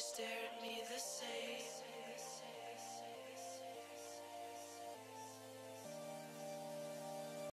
stare at me the same.